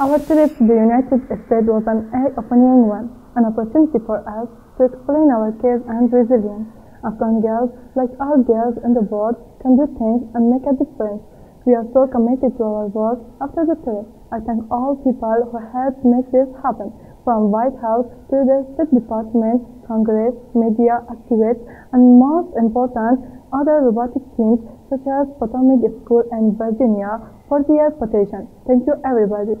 Our trip to the United States was an eye-opening one, an opportunity for us to explain our care and resilience. Afghan girls, like all girls in the world, can do things and make a difference. We are so committed to our work after the trip. I thank all people who helped make this happen, from White House to the State Department, Congress, media activists, and most important, other robotic teams such as Potomac School and Virginia for their participation. Thank you everybody.